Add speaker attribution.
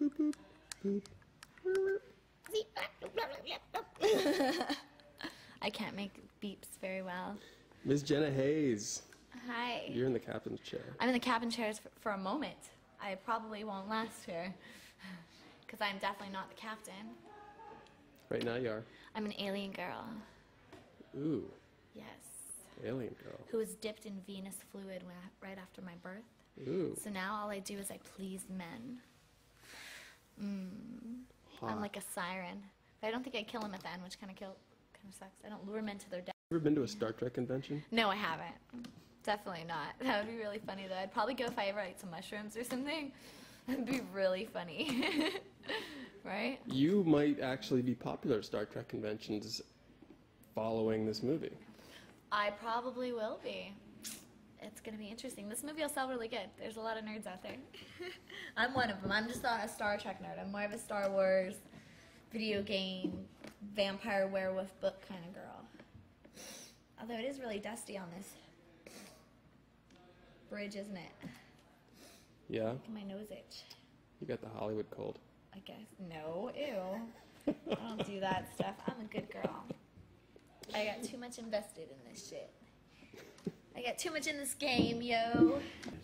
Speaker 1: Boop, boop, boop.
Speaker 2: I can't make beeps very well.
Speaker 1: Miss Jenna Haze,
Speaker 2: Hi.
Speaker 1: you're in the captain's chair.
Speaker 2: I'm in the cabin chairs for, for a moment. I probably won't last here. Because I'm definitely not the captain.
Speaker 1: Right now you are.
Speaker 2: I'm an alien girl.
Speaker 1: Ooh,
Speaker 2: Yes.
Speaker 1: alien girl.
Speaker 2: Who was dipped in Venus fluid right after my birth.
Speaker 1: Ooh,
Speaker 2: So now all I do is I please men.
Speaker 1: Hot.
Speaker 2: I'm like a siren. But I don't think I'd kill him at the end, which kind of kill, kind of sucks. I don't lure men to their death.
Speaker 1: Ever been to a Star Trek convention?
Speaker 2: No, I haven't. Definitely not. That would be really funny though. I'd probably go if I ever ate some mushrooms or something. That'd be really funny. right?
Speaker 1: You might actually be popular at Star Trek conventions following this movie.
Speaker 2: I probably will be. It's gonna be interesting. This movie will sell really good. There's a lot of nerds out there. I'm one of them. I'm just not a Star Trek nerd. I'm more of a Star Wars, video game, vampire werewolf book kind of girl. Although it is really dusty on this bridge, isn't it?
Speaker 1: Yeah,
Speaker 2: My nose itch.
Speaker 1: you got the Hollywood cold.
Speaker 2: I guess. No, ew. I don't do that stuff. I'm a good girl. I got too much invested in this shit. I got too much in this game, yo.
Speaker 3: Yes, product placement.